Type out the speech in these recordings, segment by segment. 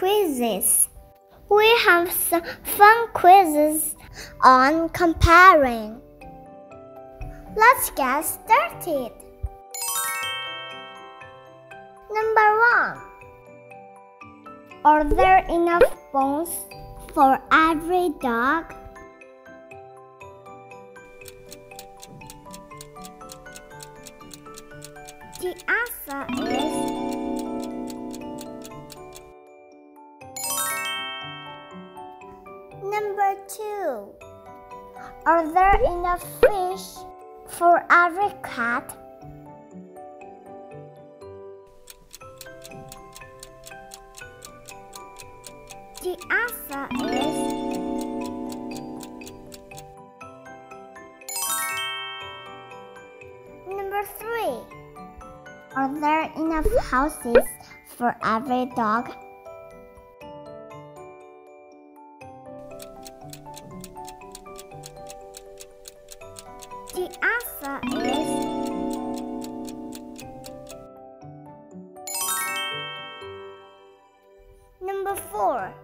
quizzes. We have some fun quizzes on comparing. Let's get started. Number one Are there enough bones for every dog? The answer is two. Are there enough fish for every cat? The answer is Number three. Are there enough houses for every dog? 4.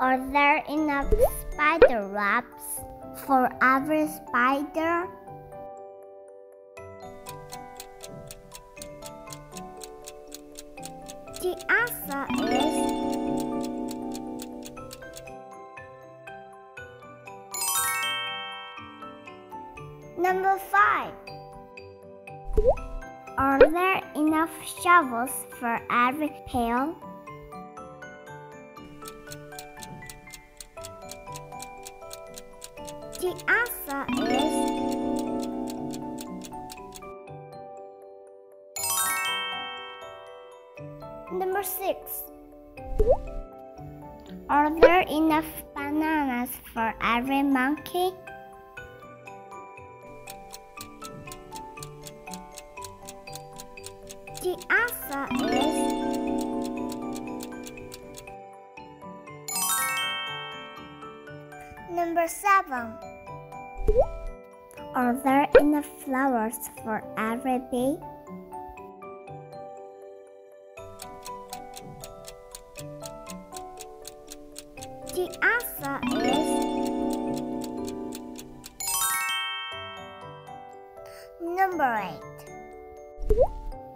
Are there enough spider webs for every spider? The answer is Number 5 Are there enough shovels for every pail? Number six. Are there enough bananas for every monkey? The answer is Number seven. Are there enough flowers for every bee? The answer is Number eight.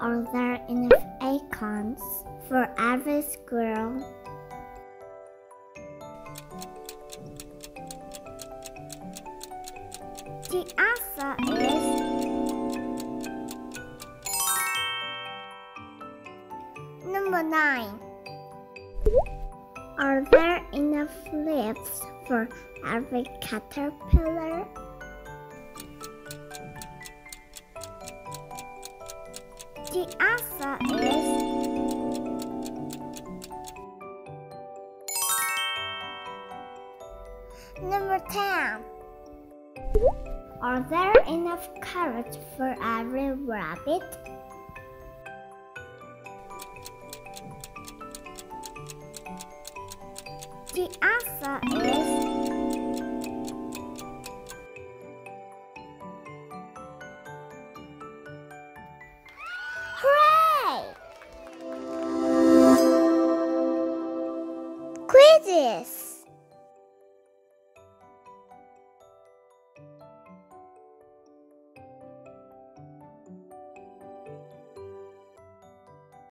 Are there enough acorns for every squirrel? The answer is Number nine. Are there enough leaves for every caterpillar? The answer is Number 10. Are there enough carrots for every rabbit? The answer is Hooray! Quizzes!